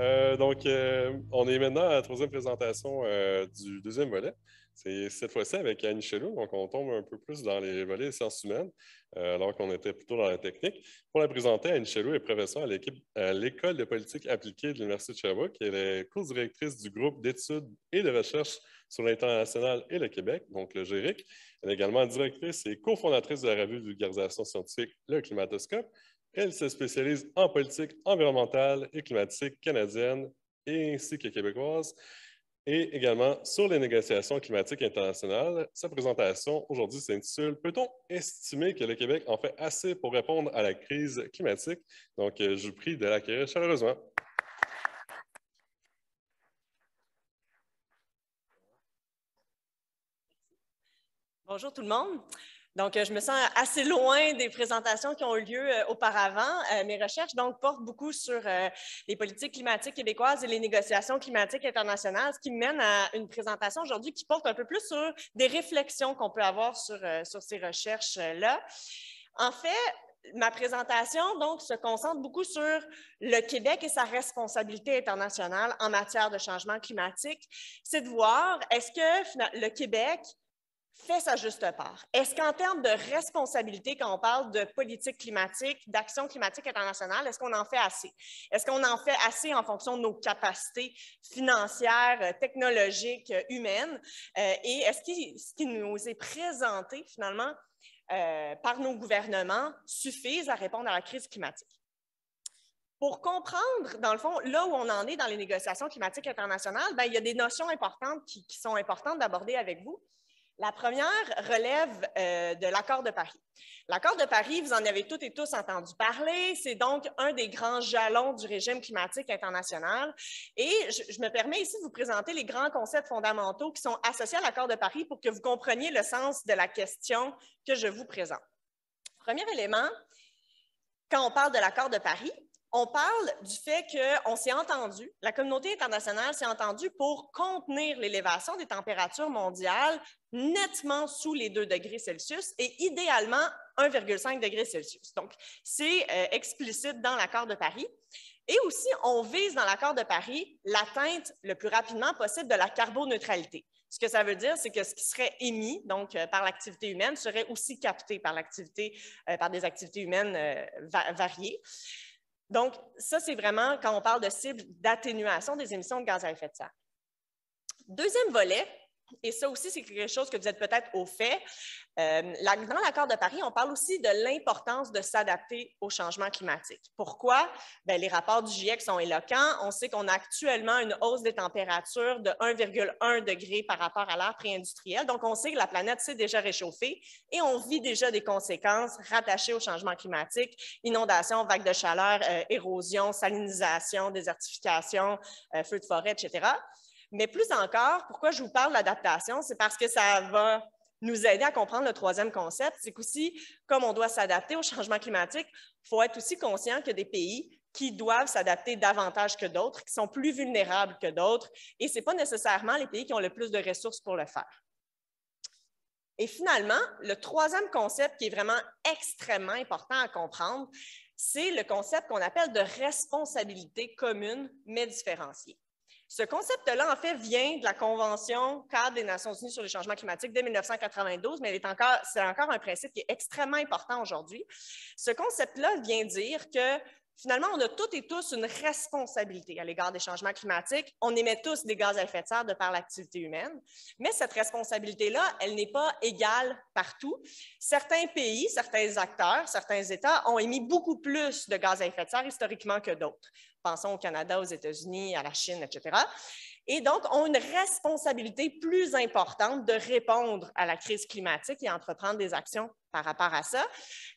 Euh, donc, euh, on est maintenant à la troisième présentation euh, du deuxième volet. C'est cette fois-ci avec Annie Chelou, donc on tombe un peu plus dans les volets sciences humaines, alors qu'on était plutôt dans la technique. Pour la présenter, Annie Chelou est professeure à l'École de politique appliquée de l'Université de Sherbrooke. Elle est co-directrice du groupe d'études et de recherche sur l'international et le Québec, donc le GERIC. Elle est également directrice et cofondatrice de la revue de vulgarisation scientifique Le Climatoscope. Elle se spécialise en politique environnementale et climatique canadienne ainsi que québécoise et également sur les négociations climatiques internationales. Sa présentation aujourd'hui s'intitule Peut-on estimer que le Québec en fait assez pour répondre à la crise climatique? Donc, euh, je vous prie de l'accueillir chaleureusement. Bonjour tout le monde. Donc, euh, je me sens assez loin des présentations qui ont eu lieu euh, auparavant. Euh, mes recherches donc portent beaucoup sur les politiques climatiques québécoises et les négociations climatiques internationales, ce qui mène à une présentation aujourd'hui qui porte un peu plus sur des réflexions qu'on peut avoir sur, sur ces recherches-là. En fait, ma présentation donc se concentre beaucoup sur le Québec et sa responsabilité internationale en matière de changement climatique. C'est de voir est-ce que le Québec fait sa juste part. Est-ce qu'en termes de responsabilité, quand on parle de politique climatique, d'action climatique internationale, est-ce qu'on en fait assez? Est-ce qu'on en fait assez en fonction de nos capacités financières, technologiques, humaines? Euh, et est-ce que ce qui nous est présenté finalement euh, par nos gouvernements suffise à répondre à la crise climatique? Pour comprendre, dans le fond, là où on en est dans les négociations climatiques internationales, ben, il y a des notions importantes qui sont importantes d'aborder avec vous. La première relève euh, de l'accord de Paris. L'accord de Paris, vous en avez toutes et tous entendu parler. C'est donc un des grands jalons du régime climatique international. Et je, me permets ici de vous présenter les grands concepts fondamentaux qui sont associés à l'accord de Paris pour que vous compreniez le sens de la question que je vous présente. Premier élément, quand on parle de l'accord de Paris, on parle du fait qu'on s'est entendu, la communauté internationale s'est entendue pour contenir l'élévation des températures mondiales nettement sous les 2 degrés Celsius et idéalement 1,5 degré Celsius. Donc, c'est euh, explicite dans l'accord de Paris. Et aussi, on vise dans l'accord de Paris l'atteinte le plus rapidement possible de la carboneutralité. Ce que ça veut dire, c'est que ce qui serait émis donc euh, par l'activité humaine serait aussi capté par euh, par des activités humaines variées. Donc, ça, c'est vraiment quand on parle de cible d'atténuation des émissions de gaz à effet de serre. Deuxième volet, et ça aussi, c'est quelque chose que vous êtes peut-être au fait. Euh, dans l'accord de Paris, on parle aussi de l'importance de s'adapter au changement climatique. Pourquoi? Bien, les rapports du GIEC sont éloquents. On sait qu'on a actuellement une hausse des températures de 1,1 degré par rapport à l'ère pré-industrielle. Donc, on sait que la planète s'est déjà réchauffée et on vit déjà des conséquences rattachées au changement climatique, inondations, vagues de chaleur, euh, érosion, salinisation, désertification, euh, feux de forêt, etc. Mais plus encore, pourquoi je vous parle d'adaptation, c'est parce que ça va nous aider à comprendre le troisième concept, c'est qu'aussi, comme on doit s'adapter au changement climatique, il faut être aussi conscient qu'il y a des pays qui doivent s'adapter davantage que d'autres, qui sont plus vulnérables que d'autres, et ce n'est pas nécessairement les pays qui ont le plus de ressources pour le faire. Et finalement, le troisième concept qui est vraiment extrêmement important à comprendre, c'est le concept qu'on appelle de responsabilité commune mais différenciée. Ce concept-là, en fait, vient de la Convention cadre des Nations unies sur les changements climatiques de 1992, mais c'est encore, encore un principe qui est extrêmement important aujourd'hui. Ce concept-là vient dire que finalement, on a toutes et tous une responsabilité à l'égard des changements climatiques. On émet tous des gaz à effet de serre de par l'activité humaine, mais cette responsabilité-là, elle n'est pas égale partout. Certains pays, certains acteurs, certains États ont émis beaucoup plus de gaz à effet de serre historiquement que d'autres pensons au Canada, aux États-Unis, à la Chine, etc. Et donc, ont une responsabilité plus importante de répondre à la crise climatique et entreprendre des actions par rapport à ça.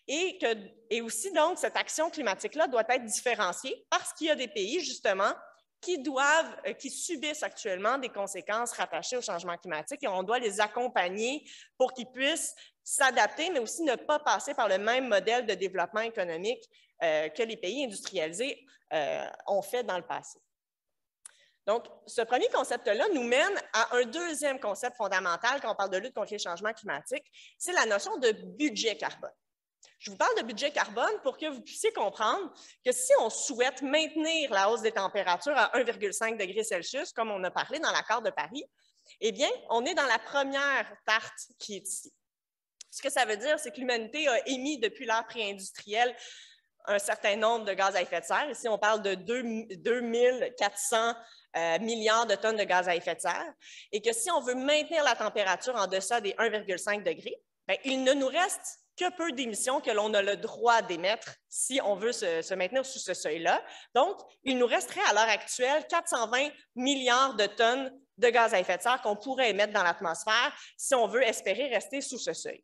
Et, que, et aussi, donc, cette action climatique-là doit être différenciée parce qu'il y a des pays, justement, qui doivent, euh, qui subissent actuellement des conséquences rattachées au changement climatique et on doit les accompagner pour qu'ils puissent s'adapter, mais aussi ne pas passer par le même modèle de développement économique euh, que les pays industrialisés euh, ont fait dans le passé. Donc, ce premier concept-là nous mène à un deuxième concept fondamental quand on parle de lutte contre les changements climatiques, c'est la notion de budget carbone. Je vous parle de budget carbone pour que vous puissiez comprendre que si on souhaite maintenir la hausse des températures à 1,5 degré Celsius, comme on a parlé dans l'accord de Paris, eh bien, on est dans la première tarte qui est ici. Ce que ça veut dire, c'est que l'humanité a émis depuis l'ère pré-industrielle un certain nombre de gaz à effet de serre. Ici, on parle de 2400 euh, milliards de tonnes de gaz à effet de serre. Et que si on veut maintenir la température en deçà des 1,5 degrés, ben, il ne nous reste que peu d'émissions que l'on a le droit d'émettre si on veut se, maintenir sous ce seuil-là. Donc, il nous resterait à l'heure actuelle 420 milliards de tonnes de gaz à effet de serre qu'on pourrait émettre dans l'atmosphère si on veut espérer rester sous ce seuil.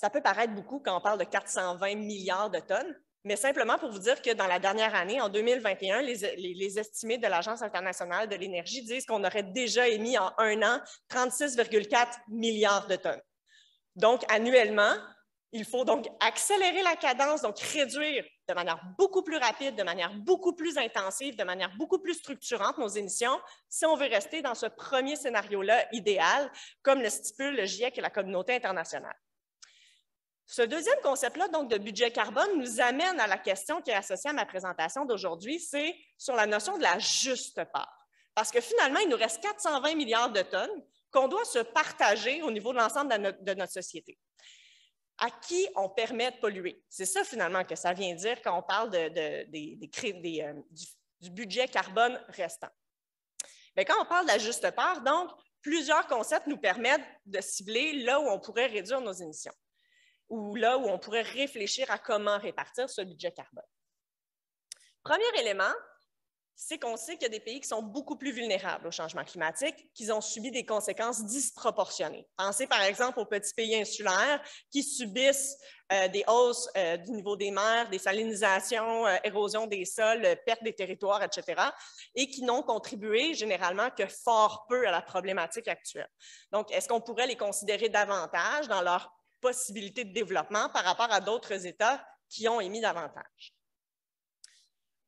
Ça peut paraître beaucoup quand on parle de 420 milliards de tonnes, mais simplement pour vous dire que dans la dernière année, en 2021, les, estimés de l'Agence internationale de l'énergie disent qu'on aurait déjà émis en un an 36,4 milliards de tonnes. Donc, annuellement, il faut donc accélérer la cadence, donc réduire de manière beaucoup plus rapide, de manière beaucoup plus intensive, de manière beaucoup plus structurante nos émissions si on veut rester dans ce premier scénario-là idéal, comme le stipule le GIEC et la communauté internationale. Ce deuxième concept-là, donc de budget carbone, nous amène à la question qui est associée à ma présentation d'aujourd'hui, c'est sur la notion de la juste part. Parce que finalement, il nous reste 420 milliards de tonnes qu'on doit se partager au niveau de l'ensemble de, notre société. À qui on permet de polluer? C'est ça finalement que ça vient dire quand on parle euh, du, budget carbone restant. Mais quand on parle de la juste part, donc, plusieurs concepts nous permettent de cibler là où on pourrait réduire nos émissions ou là où on pourrait réfléchir à comment répartir ce budget carbone. Premier élément, c'est qu'on sait qu'il y a des pays qui sont beaucoup plus vulnérables au changement climatique, qui ont subi des conséquences disproportionnées. Pensez par exemple aux petits pays insulaires qui subissent euh, des hausses euh, du niveau des mers, des salinisations, euh, érosion des sols, perte des territoires, etc., et qui n'ont contribué généralement que fort peu à la problématique actuelle. Donc, est-ce qu'on pourrait les considérer davantage dans leur possibilité de développement par rapport à d'autres États qui ont émis davantage?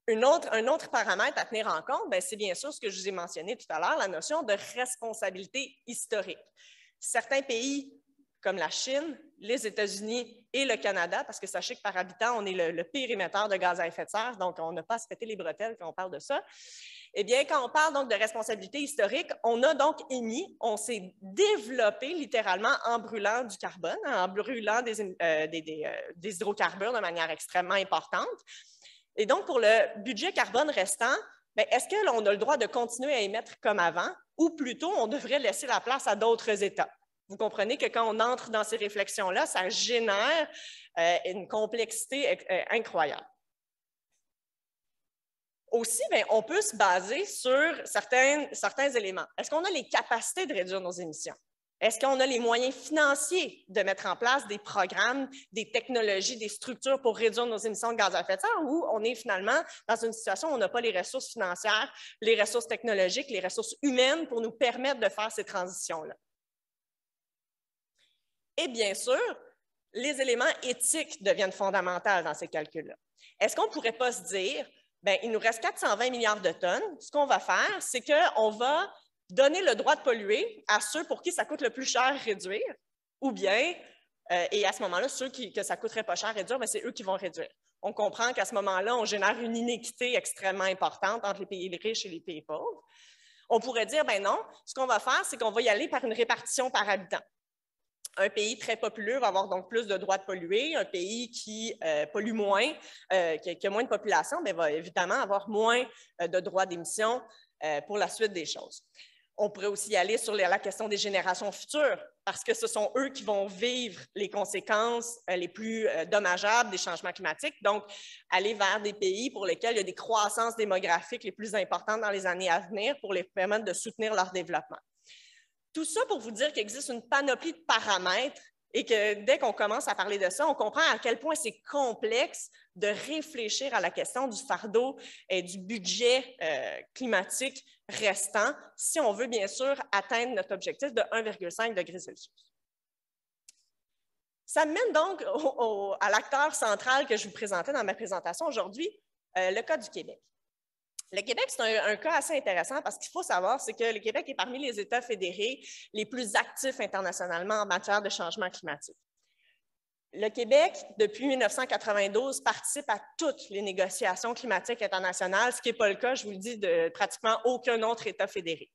un autre paramètre à tenir en compte, ben, c'est bien sûr ce que je vous ai mentionné tout à l'heure, la notion de responsabilité historique. Certains pays comme la Chine, les États-Unis et le Canada, parce que sachez que par habitant, on est le, le pire émetteur de gaz à effet de serre, donc on n'a pas à se péter les bretelles quand on parle de ça. Eh bien, quand on parle donc de responsabilité historique, on a donc émis, on s'est développé littéralement en brûlant du carbone, en brûlant des, euh, euh, hydrocarbures de manière extrêmement importante. Et donc, pour le budget carbone restant, ben, est-ce qu'on a le droit de continuer à émettre comme avant ou plutôt on devrait laisser la place à d'autres États? Vous comprenez que quand on entre dans ces réflexions-là, ça génère euh, une complexité incroyable. Aussi, ben, on peut se baser sur certains, certains éléments. Est-ce qu'on a les capacités de réduire nos émissions? Est-ce qu'on a les moyens financiers de mettre en place des programmes, des technologies, des structures pour réduire nos émissions de gaz à effet de serre ou on est finalement dans une situation où on n'a pas les ressources financières, les ressources technologiques, les ressources humaines pour nous permettre de faire ces transitions-là? Et bien sûr, les éléments éthiques deviennent fondamentaux dans ces calculs-là. Est-ce qu'on ne pourrait pas se dire, bien, il nous reste 420 milliards de tonnes, ce qu'on va faire, c'est qu'on va donner le droit de polluer à ceux pour qui ça coûte le plus cher réduire, ou bien, euh, et à ce moment-là, ceux que ça coûterait pas cher réduire, mais c'est eux qui vont réduire. On comprend qu'à ce moment-là, on génère une inéquité extrêmement importante entre les pays riches et les pays pauvres. On pourrait dire, ben non, ce qu'on va faire, c'est qu'on va y aller par une répartition par habitant. Un pays très populeux va avoir donc plus de droits de polluer. Un pays qui euh, pollue moins, euh, qui, a moins de population, ben, va évidemment avoir moins de droits d'émission pour la suite des choses. On pourrait aussi aller sur la question des générations futures, parce que ce sont eux qui vont vivre les conséquences euh, les plus euh, dommageables des changements climatiques. Donc, aller vers des pays pour lesquels il y a des croissances démographiques les plus importantes dans les années à venir pour les permettre de soutenir leur développement. Tout ça pour vous dire qu'il existe une panoplie de paramètres et que dès qu'on commence à parler de ça, on comprend à quel point c'est complexe de réfléchir à la question du fardeau et du budget euh, climatique restant si on veut bien sûr atteindre notre objectif de 1,5 degré Celsius. Ça mène donc à l'acteur central que je vous présentais dans ma présentation aujourd'hui, euh, le cas du Québec. Le Québec, c'est un, cas assez intéressant parce qu'il faut savoir, que le Québec est parmi les États fédérés les plus actifs internationalement en matière de changement climatique. le Québec, depuis 1992, participe à toutes les négociations climatiques internationales, ce qui n'est pas le cas, je vous le dis, de pratiquement aucun autre État fédéré.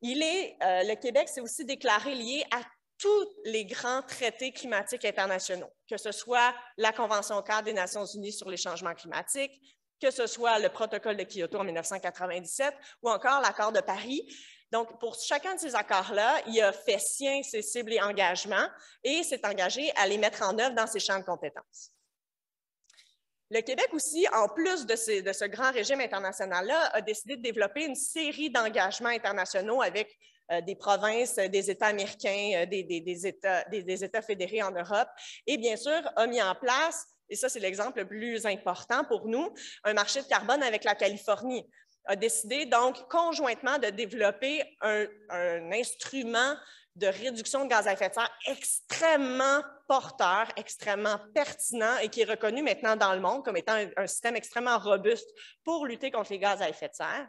Il est, euh, le Québec s'est aussi déclaré lié à tous les grands traités climatiques internationaux, que ce soit la Convention cadre des Nations unies sur les changements climatiques, que ce soit le protocole de Kyoto en 1997 ou encore l'accord de Paris. Donc, pour chacun de ces accords-là, il a fait sien ses cibles et engagements et s'est engagé à les mettre en œuvre dans ses champs de compétences. Le Québec aussi, en plus de, ce grand régime international-là, a décidé de développer une série d'engagements internationaux avec euh, des provinces, des États américains, euh, des, États, des, États, fédérés en Europe, et bien sûr a mis en place, et ça c'est l'exemple le plus important pour nous, un marché de carbone avec la Californie a décidé donc conjointement de développer un, instrument de réduction de gaz à effet de serre extrêmement porteur, extrêmement pertinent et qui est reconnu maintenant dans le monde comme étant un, système extrêmement robuste pour lutter contre les gaz à effet de serre.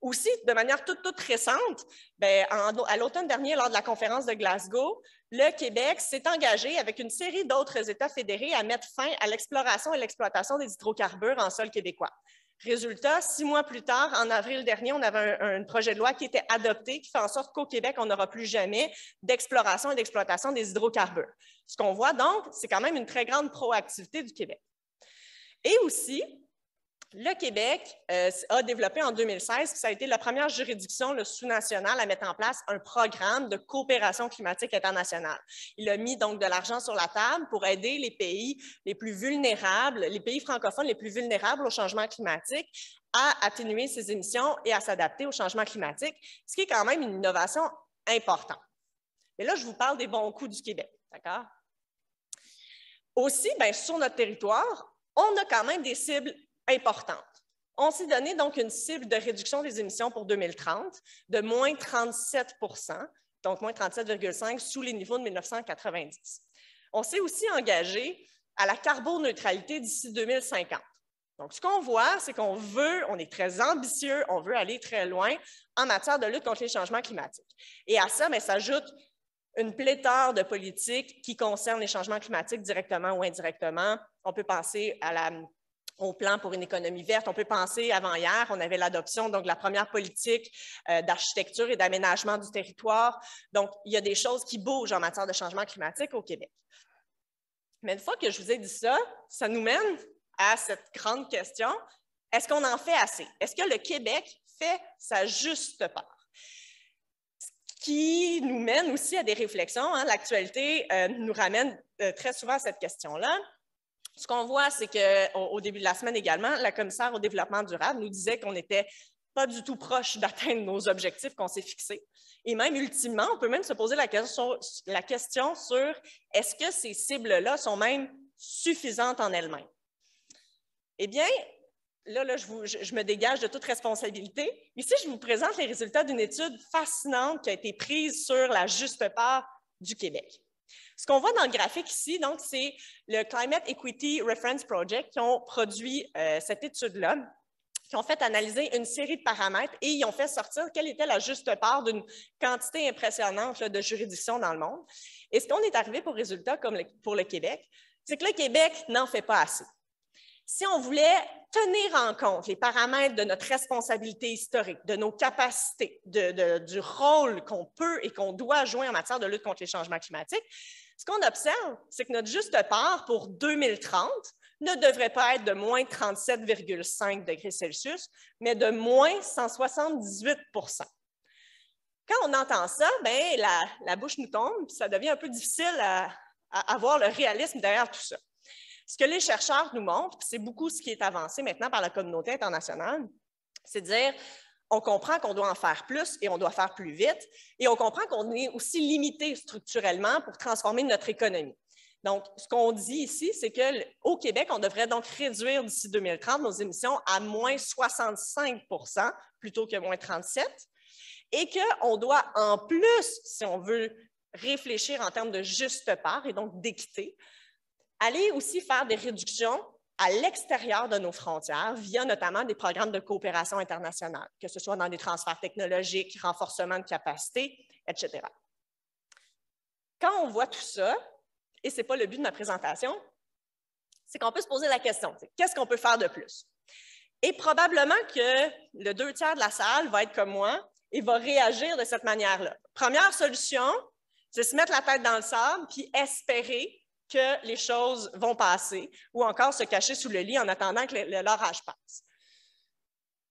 Aussi, de manière toute, toute récente, ben, à l'automne dernier, lors de la conférence de Glasgow, le Québec s'est engagé avec une série d'autres États fédérés à mettre fin à l'exploration et l'exploitation des hydrocarbures en sol québécois. Résultat, six mois plus tard, en avril dernier, on avait un, projet de loi qui était adopté qui fait en sorte qu'au Québec, on n'aura plus jamais d'exploration et d'exploitation des hydrocarbures. Ce qu'on voit donc, c'est quand même une très grande proactivité du Québec. Et aussi, le Québec euh, a développé en 2016, ça a été la première juridiction sous-nationale à mettre en place un programme de coopération climatique internationale. Il a mis donc de l'argent sur la table pour aider les pays les plus vulnérables, les pays francophones les plus vulnérables au changement climatique à atténuer ces émissions et à s'adapter au changement climatique, ce qui est quand même une innovation importante. Et là, je vous parle des bons coups du Québec, d'accord? Aussi, bien, sur notre territoire, on a quand même des cibles importante. On s'est donné donc une cible de réduction des émissions pour 2030 de moins 37 donc moins 37,5 sous les niveaux de 1990. On s'est aussi engagé à la carboneutralité d'ici 2050. Donc, ce qu'on voit, c'est qu'on veut, on est très ambitieux, on veut aller très loin en matière de lutte contre les changements climatiques. Et à ça, mais s'ajoute une pléthore de politiques qui concernent les changements climatiques directement ou indirectement. On peut penser à la au plan pour une économie verte. On peut penser, avant hier, on avait l'adoption donc de la première politique euh, d'architecture et d'aménagement du territoire. Donc, il y a des choses qui bougent en matière de changement climatique au Québec. Mais une fois que je vous ai dit ça, ça nous mène à cette grande question, est-ce qu'on en fait assez? Est-ce que le Québec fait sa juste part? Ce qui nous mène aussi à des réflexions. Hein. L'actualité euh, nous ramène euh, très souvent à cette question-là. Ce qu'on voit, c'est qu'au début de la semaine également, la commissaire au développement durable nous disait qu'on n'était pas du tout proche d'atteindre nos objectifs qu'on s'est fixés. Et même ultimement, on peut même se poser la question, sur est-ce que ces cibles-là sont même suffisantes en elles-mêmes? Eh bien, là, je, me dégage de toute responsabilité. Ici, je vous présente les résultats d'une étude fascinante qui a été prise sur la juste part du Québec. Ce qu'on voit dans le graphique ici, donc, c'est le Climate Equity Reference Project qui ont produit euh, cette étude-là, qui ont fait analyser une série de paramètres et ils ont fait sortir quelle était la juste part d'une quantité impressionnante de juridictions dans le monde. Et ce qu'on est arrivé pour résultat, comme pour le Québec, c'est que le Québec n'en fait pas assez. Si on voulait tenir en compte les paramètres de notre responsabilité historique, de nos capacités, du rôle qu'on peut et qu'on doit jouer en matière de lutte contre les changements climatiques, ce qu'on observe, c'est que notre juste part pour 2030 ne devrait pas être de moins 37,5 degrés Celsius, mais de moins 178% Quand on entend ça, ben, la, bouche nous tombe, puis ça devient un peu difficile à, à le réalisme derrière tout ça. Ce que les chercheurs nous montrent, c'est beaucoup ce qui est avancé maintenant par la communauté internationale, c'est de dire on comprend qu'on doit en faire plus et on doit faire plus vite, et on comprend qu'on est aussi limité structurellement pour transformer notre économie. Donc, ce qu'on dit ici, c'est qu'au Québec, on devrait donc réduire d'ici 2030 nos émissions à moins 65% plutôt que moins 37 et qu'on doit en plus, si on veut réfléchir en termes de juste part et donc d'équité, aller aussi faire des réductions à l'extérieur de nos frontières via notamment des programmes de coopération internationale, que ce soit dans des transferts technologiques, renforcement de capacité, etc. Quand on voit tout ça, et ce n'est pas le but de ma présentation, c'est qu'on peut se poser la question, qu'est-ce qu'on peut faire de plus? Et probablement que le deux tiers de la salle va être comme moi et va réagir de cette manière-là. Première solution, c'est se mettre la tête dans le sable puis espérer que les choses vont passer ou encore se cacher sous le lit en attendant que l'orage passe.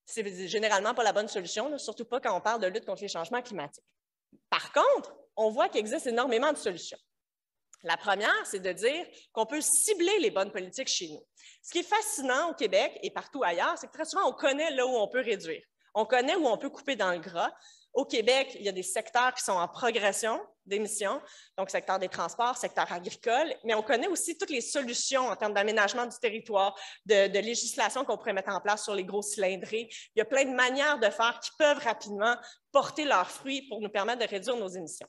C'est généralement pas la bonne solution, surtout pas quand on parle de lutte contre les changements climatiques. Par contre, on voit qu'il existe énormément de solutions. La première, c'est de dire qu'on peut cibler les bonnes politiques chez nous. Ce qui est fascinant au Québec et partout ailleurs, c'est que très souvent, on connaît là où on peut réduire. On connaît où on peut couper dans le gras. Au Québec, il y a des secteurs qui sont en progression d'émissions, donc secteur des transports, secteur agricole, mais on connaît aussi toutes les solutions en termes d'aménagement du territoire, de, législation qu'on pourrait mettre en place sur les gros cylindrés. Il y a plein de manières de faire qui peuvent rapidement porter leurs fruits pour nous permettre de réduire nos émissions.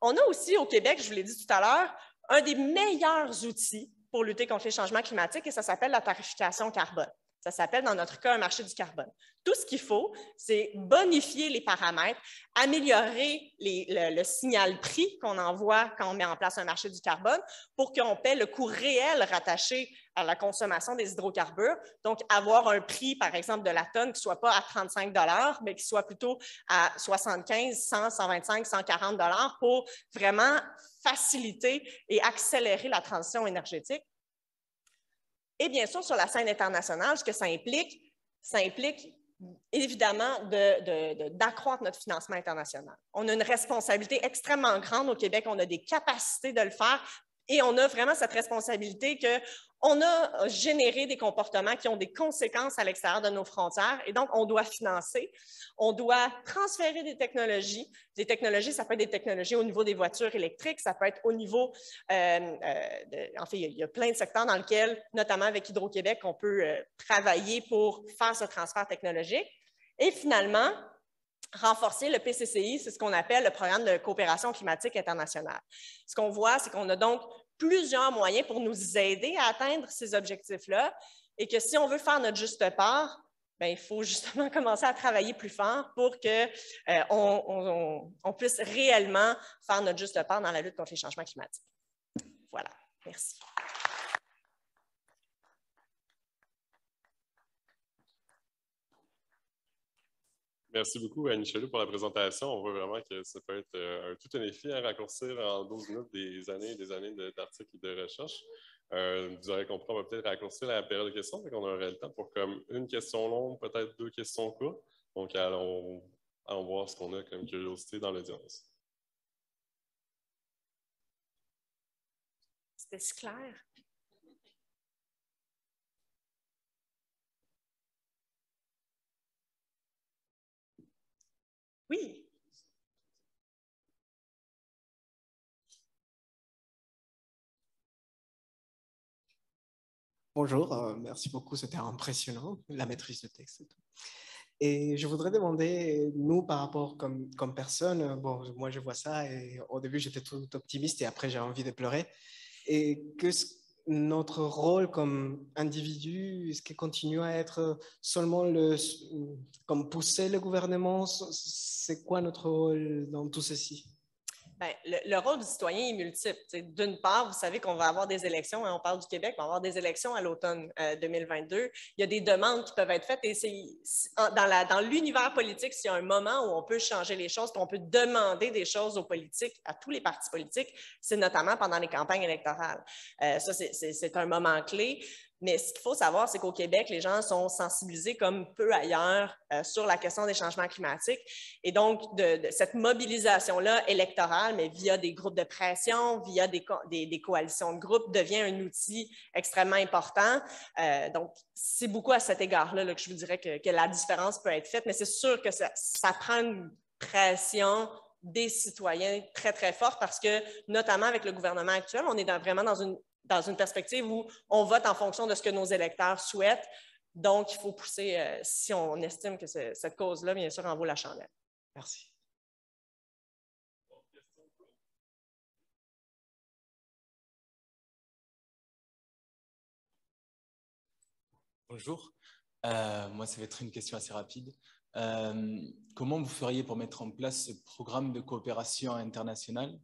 On a aussi au Québec, je vous l'ai dit tout à l'heure, un des meilleurs outils pour lutter contre les changements climatiques et ça s'appelle la tarification carbone. Ça s'appelle dans notre cas un marché du carbone. Tout ce qu'il faut, c'est bonifier les paramètres, améliorer le, signal prix qu'on envoie quand on met en place un marché du carbone pour qu'on paie le coût réel rattaché à la consommation des hydrocarbures. Donc, avoir un prix, par exemple, de la tonne qui ne soit pas à 35 mais qui soit plutôt à 75, 100, 125, 140 pour vraiment faciliter et accélérer la transition énergétique. Et bien sûr, sur la scène internationale, ce que ça implique, ça implique évidemment d'accroître notre financement international. On a une responsabilité extrêmement grande au Québec, on a des capacités de le faire et on a vraiment cette responsabilité que on a généré des comportements qui ont des conséquences à l'extérieur de nos frontières et donc on doit financer, on doit transférer des technologies. Des technologies, ça peut être des technologies au niveau des voitures électriques, ça peut être au niveau, euh, euh, en fait, il y, a, plein de secteurs dans lesquels, notamment avec Hydro-Québec, on peut euh, travailler pour faire ce transfert technologique. Et finalement, renforcer le PCCI, c'est ce qu'on appelle le programme de coopération climatique internationale. Ce qu'on voit, c'est qu'on a donc plusieurs moyens pour nous aider à atteindre ces objectifs-là et que si on veut faire notre juste part, bien, il faut justement commencer à travailler plus fort pour qu'on euh, puisse réellement faire notre juste part dans la lutte contre les changements climatiques. Voilà. Merci. Merci beaucoup, Annie Chalou, pour la présentation. On voit vraiment que ça peut être euh, tout un défi à raccourcir en 12 minutes des années et des années d'articles et de recherche. Euh, vous aurez compris, on va peut-être raccourcir la période de questions, donc on aurait le temps pour comme une question longue, peut-être deux questions courtes. Donc, allons, allons voir ce qu'on a comme curiosité dans l'audience. C'était clair. Oui. Bonjour, euh, merci beaucoup, c'était impressionnant, la maîtrise de texte et tout. Et je voudrais demander, nous, par rapport comme, comme personne, bon, moi je vois ça et au début j'étais tout optimiste et après j'ai envie de pleurer. Et que, notre rôle comme individu, est-ce qu'il continue à être seulement le, comme pousser le gouvernement? C'est quoi notre rôle dans tout ceci? Bien, le, rôle du citoyen est multiple. D'une part, vous savez qu'on va avoir des élections, hein, on parle du Québec, on va avoir des élections à l'automne 2022. Euh, Il y a des demandes qui peuvent être faites et c'est dans l'univers politique, s'il y a un moment où on peut changer les choses, on peut demander des choses aux politiques, à tous les partis politiques, c'est notamment pendant les campagnes électorales. Euh, ça, c'est un moment clé. Mais ce qu'il faut savoir, c'est qu'au Québec, les gens sont sensibilisés comme peu ailleurs euh, sur la question des changements climatiques. Et donc, cette mobilisation-là électorale, mais via des groupes de pression, via des, coalitions de groupes, devient un outil extrêmement important. Euh, donc, c'est beaucoup à cet égard-là que je vous dirais que, la différence peut être faite, mais c'est sûr que ça prend une pression des citoyens très, très forte parce que, notamment avec le gouvernement actuel, on est vraiment dans une dans une perspective où on vote en fonction de ce que nos électeurs souhaitent. Donc, il faut pousser, euh, si on estime que cette cause-là, bien sûr, en vaut la chandelle. Merci. Bonjour. Euh, moi, ça va être une question assez rapide. Euh, comment vous feriez pour mettre en place ce programme de coopération internationale?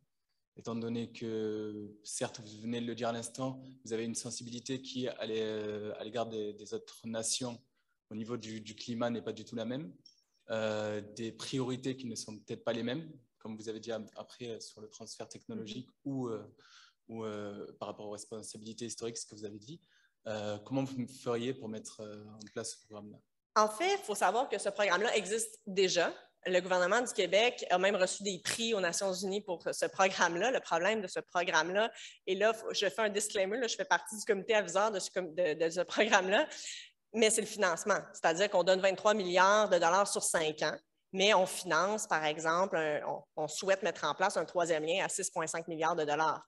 Étant donné que, certes, vous venez de le dire à l'instant, vous avez une sensibilité qui, à l'égard des, autres nations, au niveau du, climat, n'est pas du tout la même, euh, des priorités qui ne sont peut-être pas les mêmes, comme vous avez dit après sur le transfert technologique ou, euh, ou par rapport aux responsabilités historiques, ce que vous avez dit. comment vous feriez pour mettre en place ce programme-là? En fait, il faut savoir que ce programme-là existe déjà le gouvernement du Québec a même reçu des prix aux Nations Unies pour ce programme-là, le problème de ce programme-là. Et là, je fais un disclaimer, je fais partie du comité aviseur de ce, programme-là, mais c'est le financement. C'est-à-dire qu'on donne 23 milliards de dollars sur cinq ans, mais on finance, par exemple, on, souhaite mettre en place un troisième lien à 6,5 milliards de dollars.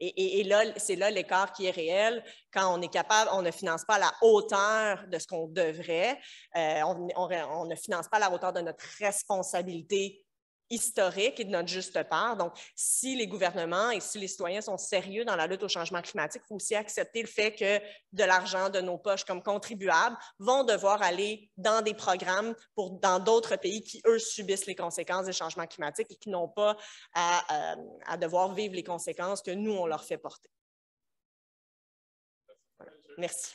Et, là, c'est là l'écart qui est réel. Quand on est capable, on ne finance pas à la hauteur de ce qu'on devrait, euh, on, ne finance pas à la hauteur de notre responsabilité historique et de notre juste part. Donc, si les gouvernements et si les citoyens sont sérieux dans la lutte au changement climatique, il faut aussi accepter le fait que de l'argent de nos poches comme contribuables vont devoir aller dans des programmes pour, dans d'autres pays qui, eux, subissent les conséquences des changements climatiques et qui n'ont pas à, euh, à devoir vivre les conséquences que nous, on leur fait porter. Merci.